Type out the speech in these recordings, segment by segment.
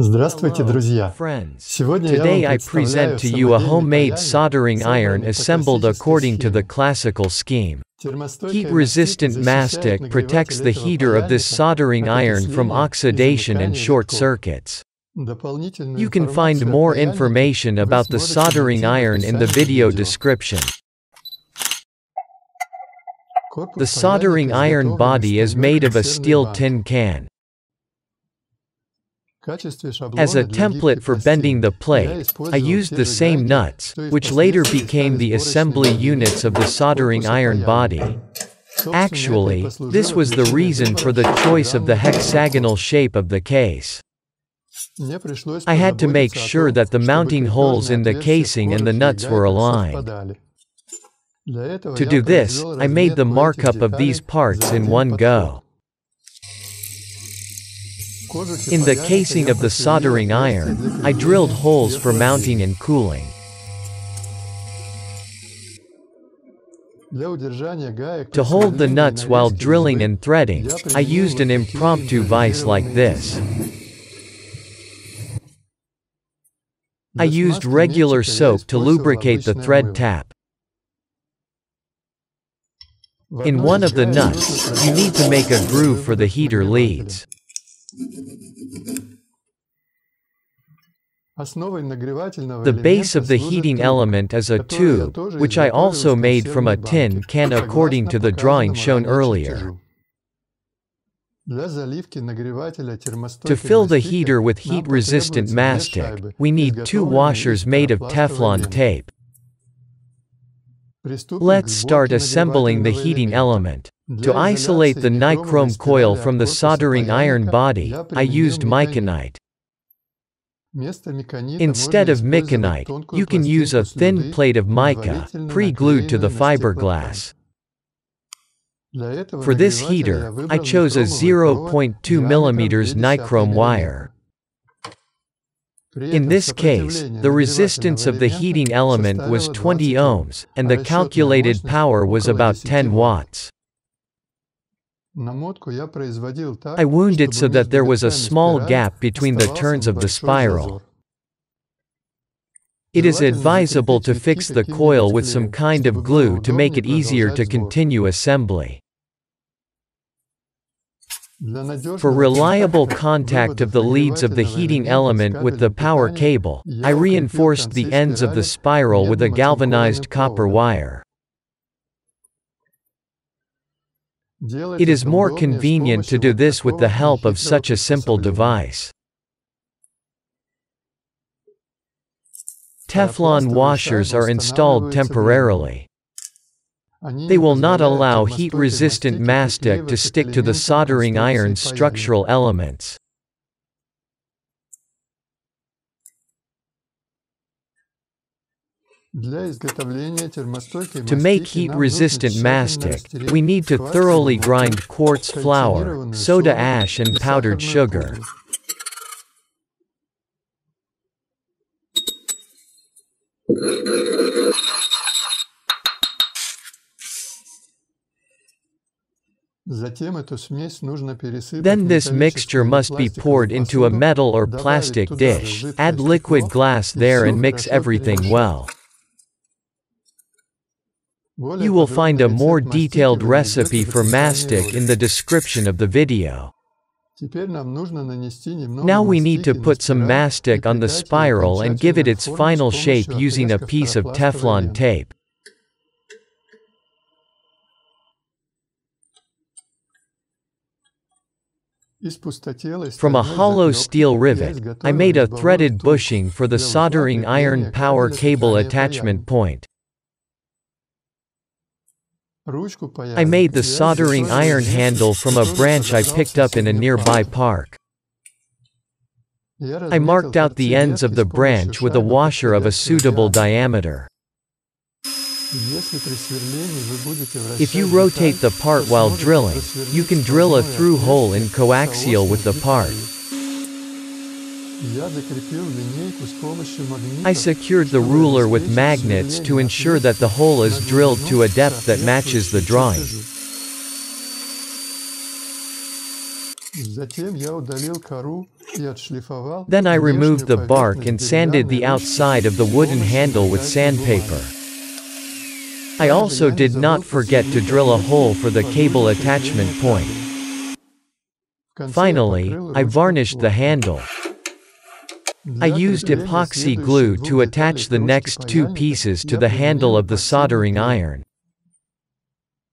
Здравствуйте, друзья! Friends, Сегодня я today вам I представляю present to you a самодельный homemade паяльник, soldering iron собранный по assembled классической according to the схеме. classical scheme. Термостойкая Heat-resistant защищает mastic нагреватель protects the этого heater of this паяльника soldering от iron from окисления и oxidation and замыкания short витков. circuits. Дополнительную You can find информацию о more паяльнике information вы about the сможете soldering найти в iron in the описании video видео. description. Корпус The soldering паяльника iron изготовлен body из is made of a полимерной steel банки. tin can. as a template for bending the plate, I used the same nuts, which later became the assembly units of the soldering iron body. Actually, this was the reason for the choice of the hexagonal shape of the case. I had to make sure that the mounting holes in the casing and the nuts were aligned. To do this, I made the markup of these parts in one go. In the casing of the soldering iron, I drilled holes for mounting and cooling. To hold the nuts while drilling and threading, I used an impromptu vise like this. I used regular soap to lubricate the thread tap. In one of the nuts, you need to make a groove for the heater leads. The base of the heating element is a tube, which I also made from a tin can according to the drawing shown earlier. To fill the heater with heat-resistant mastic, we need two washers made of Teflon tape. Let's start assembling the heating element. To isolate the nichrome coil from the soldering iron body, I used micanite. Instead of micanite, you can use a thin plate of mica, pre-glued to the fiberglass. For this heater, I chose a 0.2 mm nichrome wire. In this case, the resistance of the heating element was 20 ohms, and the calculated power was about 10 watts. I wound it so that there was a small gap between the turns of the spiral. It is advisable to fix the coil with some kind of glue to make it easier to continue assembly. For reliable contact of the leads of the heating element with the power cable, I reinforced the ends of the spiral with a galvanized copper wire. It is more convenient to do this with the help of such a simple device. Teflon washers are installed temporarily. They will not allow heat-resistant mastic to stick to the soldering iron's structural elements. To make heat-resistant mastic, we need to thoroughly grind quartz flour, soda ash and powdered sugar. Then this mixture must be poured into a metal or plastic dish. Add liquid glass there and mix everything well. You will find a more detailed recipe for mastic in the description of the video. Now we need to put some mastic on the spiral and give it its final shape using a piece of Teflon tape. From a hollow steel rivet, I made a threaded bushing for the soldering iron power cable attachment point. I made the soldering iron handle from a branch I picked up in a nearby park. I marked out the ends of the branch with a washer of a suitable diameter. If you rotate the part while drilling, you can drill a through hole in coaxial with the part. I secured the ruler with magnets to ensure that the hole is drilled to a depth that matches the drawing. Then I removed the bark and sanded the outside of the wooden handle with sandpaper. I also did not forget to drill a hole for the cable attachment point. Finally, I varnished the handle. I used epoxy glue to attach the next two pieces to the handle of the soldering iron.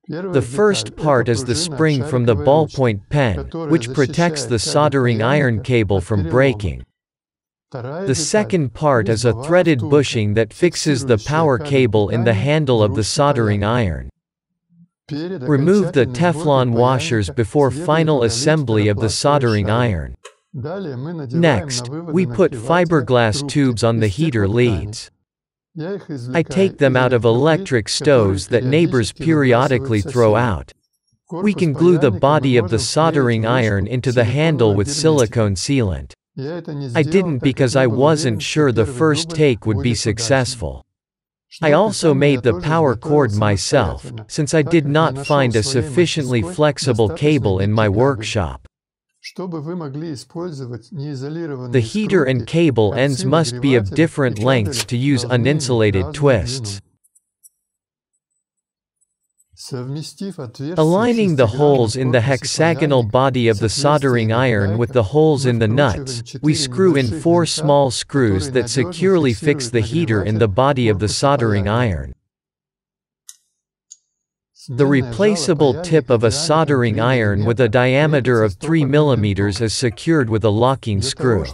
The first part is the spring from the ballpoint pen, which protects the soldering iron cable from breaking. The second part is a threaded bushing that fixes the power cable in the handle of the soldering iron. Remove the Teflon washers before final assembly of the soldering iron. Next, we put fiberglass tubes on the heater leads. I take them out of electric stoves that neighbors periodically throw out. We can glue the body of the soldering iron into the handle with silicone sealant. I didn't because I wasn't sure the first take would be successful. I also made the power cord myself, since I did not find a sufficiently flexible cable in my workshop. The heater and cable ends must be of different lengths to use uninsulated twists. Aligning the holes in the hexagonal body of the soldering iron with the holes in the nuts, we screw in four small screws that securely fix the heater in the body of the soldering iron. The replaceable tip of a soldering iron with a diameter of 3 mm is secured with a locking screw.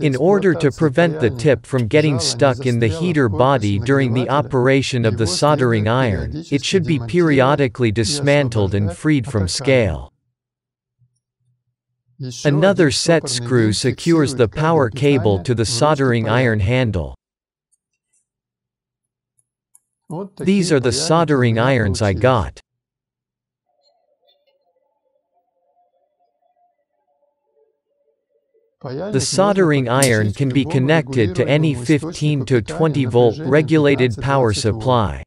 In order to prevent the tip from getting stuck in the heater body during the operation of the soldering iron, it should be periodically dismantled and freed from scale. Another set screw secures the power cable to the soldering iron handle. These are the soldering irons I got. The soldering iron can be connected to any 15 to 20 volt regulated power supply.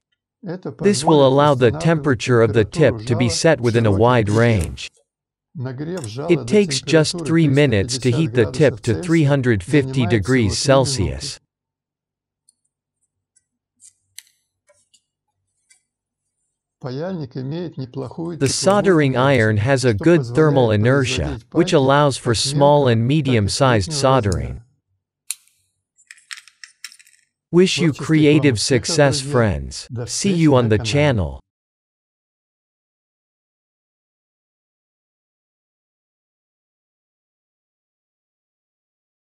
This will allow the temperature of the tip to be set within a wide range. It takes just 3 minutes to heat the tip to 350 degrees Celsius. The soldering iron has a good thermal inertia, which allows for small and medium-sized soldering. Wish you creative success friends. See you on the channel.